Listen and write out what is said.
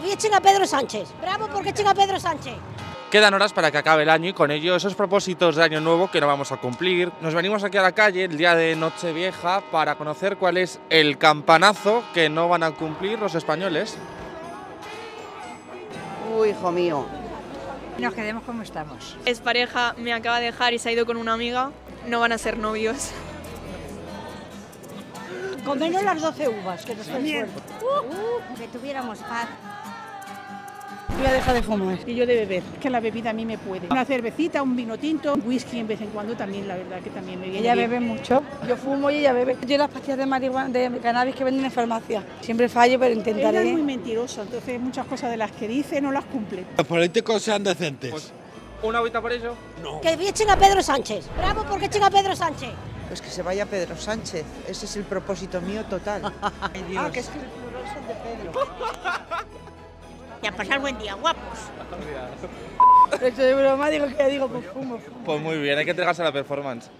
Que echen a Pedro Sánchez. Bravo porque echen a Pedro Sánchez. Quedan horas para que acabe el año y con ello esos propósitos de año nuevo que no vamos a cumplir. Nos venimos aquí a la calle el día de Nochevieja para conocer cuál es el campanazo que no van a cumplir los españoles. Uy, hijo mío. Nos quedemos como estamos. Es pareja, me acaba de dejar y se ha ido con una amiga. No van a ser novios. Comernos las 12 uvas, que nos fue suerte. que tuviéramos paz. Voy a dejar de fumar y yo de beber, que la bebida a mí me puede. Una cervecita, un vino tinto, un whisky en vez en cuando también, la verdad que también me viene Ella bien. bebe mucho, yo fumo y ella bebe. Yo las pastillas de marihuana, de cannabis que venden en farmacia. Siempre fallo, pero Ella intentaré. es muy mentiroso, entonces muchas cosas de las que dice no las cumple. Los políticos sean decentes. Pues, ¿Una agüita por ello? Que echen a Pedro Sánchez. Bravo porque echen a Pedro Sánchez. Pues que se vaya Pedro Sánchez. Ese es el propósito mío total. Ay, Dios. Ah, que es que el plural son de Pedro. Y a pasar buen día, guapos. Esto de broma digo que digo, pues fumo, fumo. Pues muy bien, hay que entregarse a la performance.